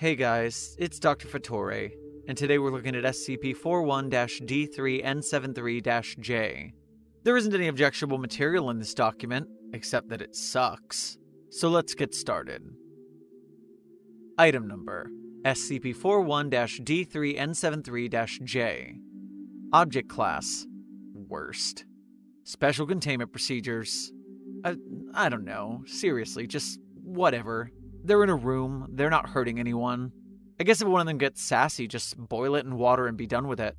Hey guys, it's Dr. Fattore, and today we're looking at SCP 41 D3N73 J. There isn't any objectionable material in this document, except that it sucks. So let's get started. Item number SCP 41 D3N73 J. Object class Worst. Special containment procedures. I, I don't know. Seriously, just whatever. They're in a room, they're not hurting anyone. I guess if one of them gets sassy, just boil it in water and be done with it.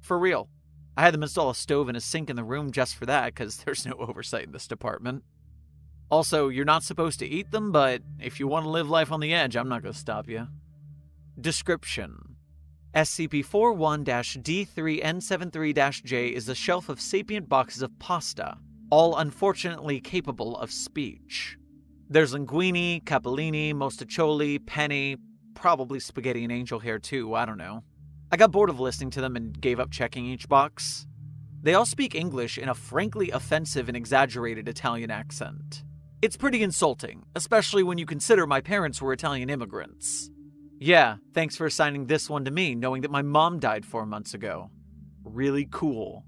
For real. I had them install a stove and a sink in the room just for that, because there's no oversight in this department. Also, you're not supposed to eat them, but if you want to live life on the edge, I'm not going to stop you. Description SCP 41 D3N73 J is a shelf of sapient boxes of pasta, all unfortunately capable of speech. There's linguini, capellini, mostaccioli, penne, probably spaghetti and angel hair too, I don't know. I got bored of listening to them and gave up checking each box. They all speak English in a frankly offensive and exaggerated Italian accent. It's pretty insulting, especially when you consider my parents were Italian immigrants. Yeah, thanks for assigning this one to me, knowing that my mom died four months ago. Really cool.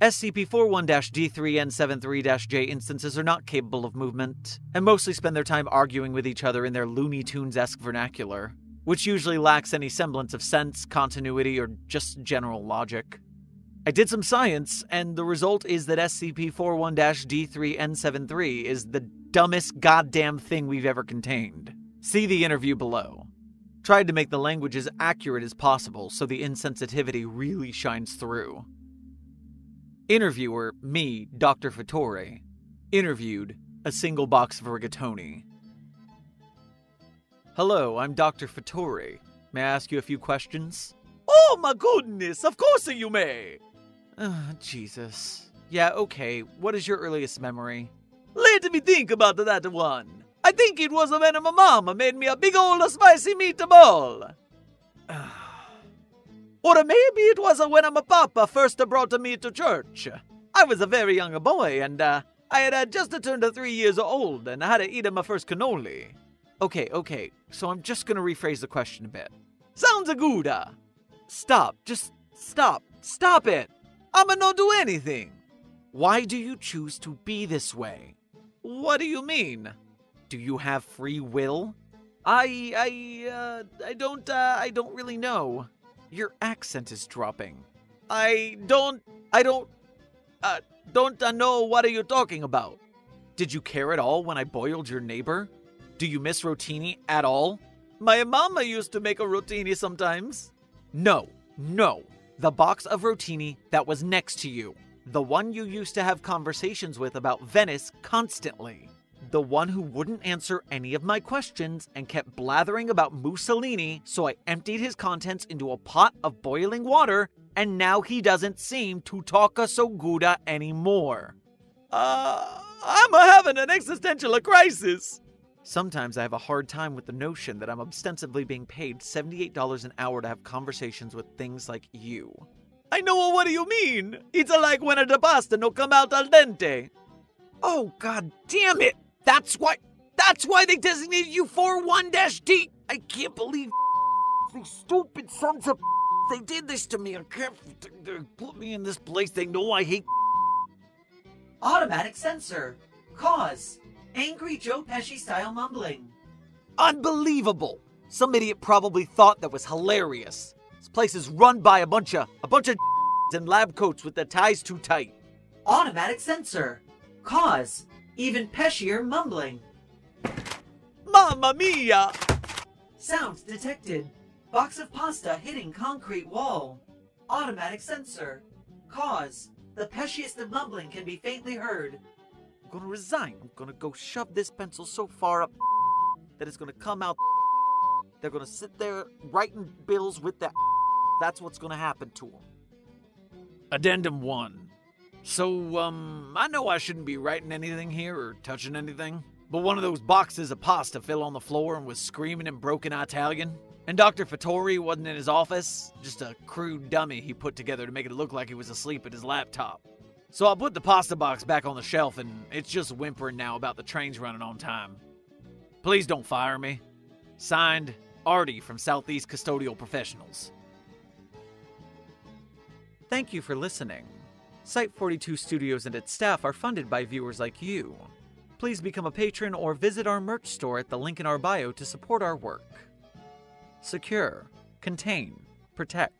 SCP 41 D3N73 J instances are not capable of movement, and mostly spend their time arguing with each other in their Looney Tunes esque vernacular, which usually lacks any semblance of sense, continuity, or just general logic. I did some science, and the result is that SCP 41 D3N73 is the dumbest goddamn thing we've ever contained. See the interview below. Tried to make the language as accurate as possible so the insensitivity really shines through. Interviewer, me, Dr. Fattore. Interviewed, a single box of rigatoni. Hello, I'm Dr. Fattore. May I ask you a few questions? Oh my goodness, of course you may. Ah, Jesus. Yeah, okay. What is your earliest memory? Let me think about that one. I think it was when my mama made me a big old spicy meatball. Or maybe it was when my papa first brought me to church. I was a very young boy and uh, I had uh, just turned three years old and I had to eat my first cannoli. Okay, okay. So I'm just gonna rephrase the question a bit. Sounds a good. uh. Stop. Just stop. Stop it. I'ma not do anything. Why do you choose to be this way? What do you mean? Do you have free will? I I uh I don't uh I don't really know. Your accent is dropping. I don't I don't uh don't uh, know what are you talking about. Did you care at all when I boiled your neighbor? Do you miss rotini at all? My mama used to make a rotini sometimes. No, no. The box of rotini that was next to you. The one you used to have conversations with about Venice constantly. The one who wouldn't answer any of my questions and kept blathering about Mussolini, so I emptied his contents into a pot of boiling water, and now he doesn't seem to talk a so good anymore. Uh, I'm having an existential crisis. Sometimes I have a hard time with the notion that I'm ostensibly being paid $78 an hour to have conversations with things like you. I know what do you mean. It's like when the pasta no come out al dente. Oh god damn it! That's why that's why they designated you 41-D! I can't believe these stupid sons of they did this to me. I can't they put me in this place. They know I hate Automatic censor. Cause. Angry Joe Pesci style mumbling. Unbelievable! Some idiot probably thought that was hilarious. This place is run by a bunch of a bunch of in lab coats with their ties too tight. Automatic censor. Cause. Even Pescier mumbling. Mamma mia! Sound detected. Box of pasta hitting concrete wall. Automatic censor. Cause. The pesciest of mumbling can be faintly heard. I'm gonna resign. I'm gonna go shove this pencil so far up that it's gonna come out. They're gonna sit there writing bills with that. That's what's gonna happen to them. Addendum 1. So, um, I know I shouldn't be writing anything here or touching anything, but one of those boxes of pasta fell on the floor and was screaming in broken Italian. And Dr. Fattori wasn't in his office, just a crude dummy he put together to make it look like he was asleep at his laptop. So I put the pasta box back on the shelf and it's just whimpering now about the trains running on time. Please don't fire me. Signed, Artie from Southeast Custodial Professionals. Thank you for listening. Site 42 Studios and its staff are funded by viewers like you. Please become a patron or visit our merch store at the link in our bio to support our work. Secure, contain, protect.